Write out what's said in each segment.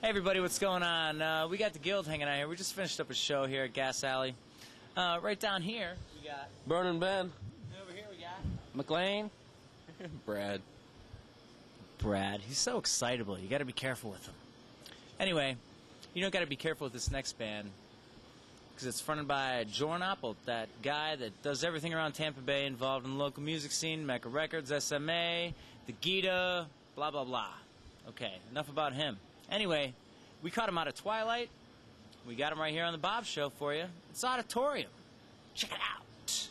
Hey everybody, what's going on? Uh, we got the Guild hanging out here. We just finished up a show here at Gas Alley. Uh, right down here, we got. Burning Ben. Over here, we got. McLean. Brad. Brad. He's so excitable. You got to be careful with him. Anyway, you don't got to be careful with this next band because it's fronted by Joran Oppelt, that guy that does everything around Tampa Bay, involved in the local music scene, Mecca Records, SMA, the Gita, blah blah blah. Okay, enough about him. Anyway, we caught him out of Twilight. We got him right here on the Bob Show for you. It's Auditorium. Check it out.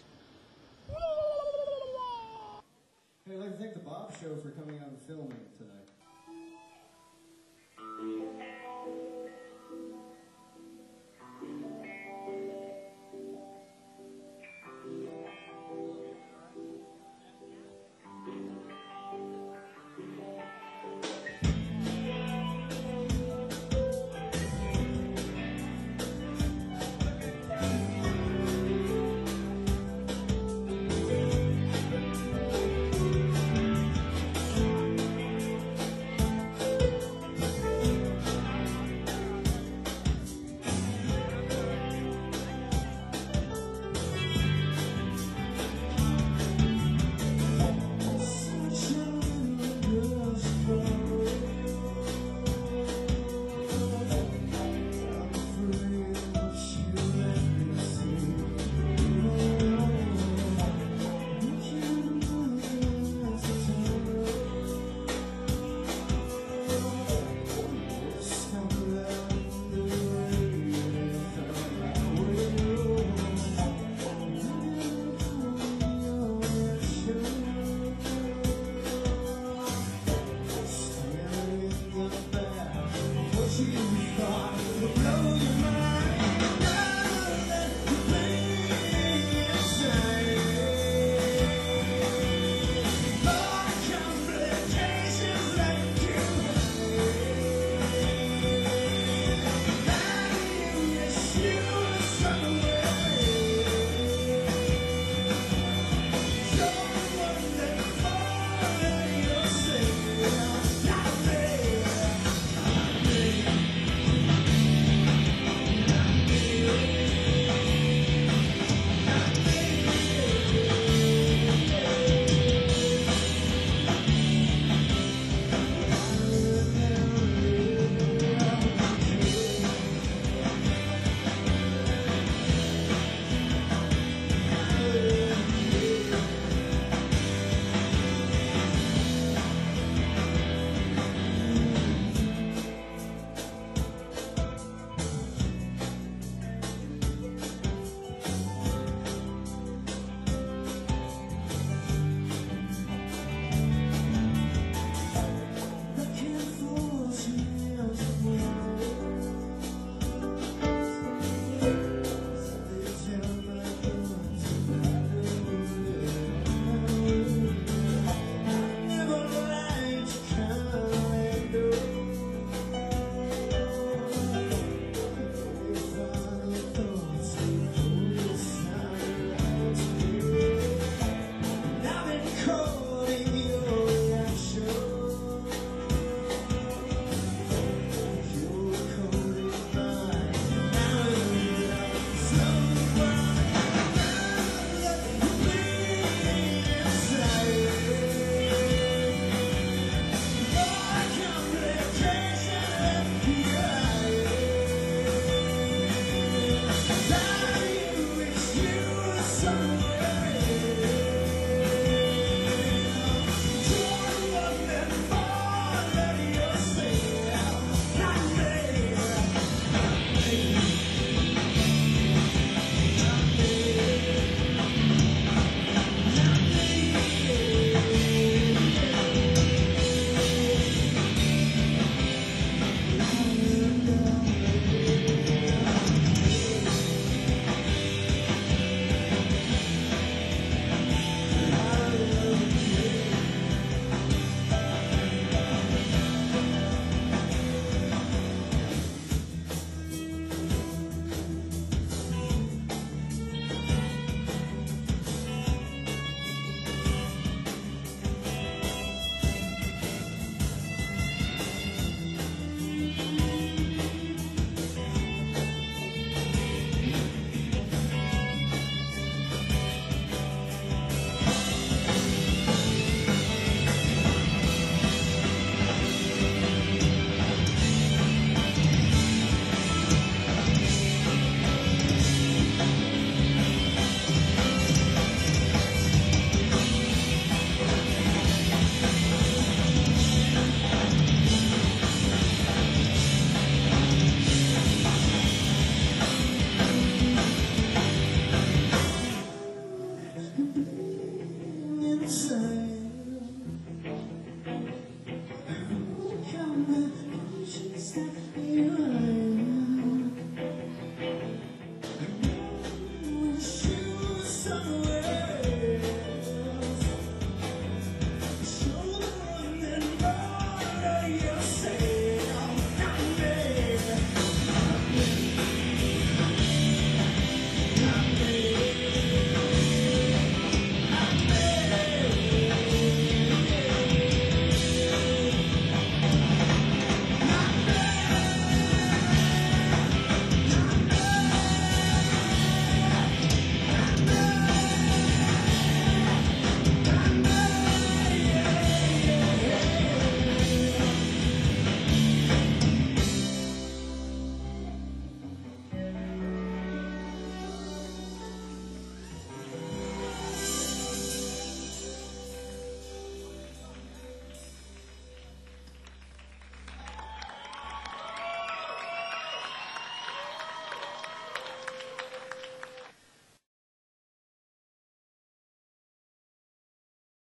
Hey, I'd like to thank the Bob Show for coming out and filming tonight.